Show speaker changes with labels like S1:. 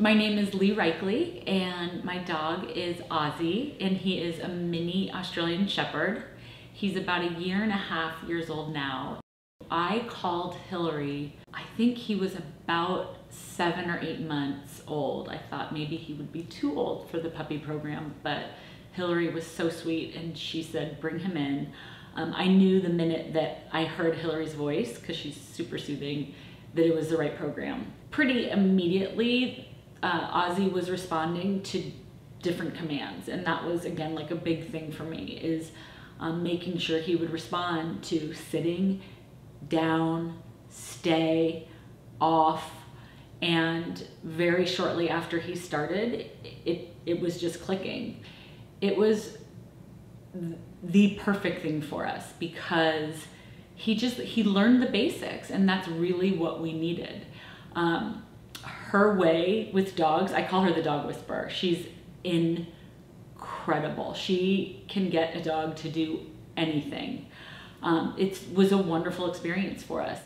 S1: My name is Leigh Reichley, and my dog is Ozzie, and he is a mini Australian Shepherd. He's about a year and a half years old now. I called Hillary, I think he was about seven or eight months old. I thought maybe he would be too old for the puppy program, but Hillary was so sweet and she said, bring him in. Um, I knew the minute that I heard Hillary's voice, because she's super soothing, that it was the right program. Pretty immediately, uh, Ozzie was responding to different commands. And that was, again, like a big thing for me is um, making sure he would respond to sitting, down, stay, off. And very shortly after he started, it, it was just clicking. It was the perfect thing for us because he just, he learned the basics and that's really what we needed. Um, her way with dogs, I call her the dog whisperer. She's incredible. She can get a dog to do anything. Um, it was a wonderful experience for us.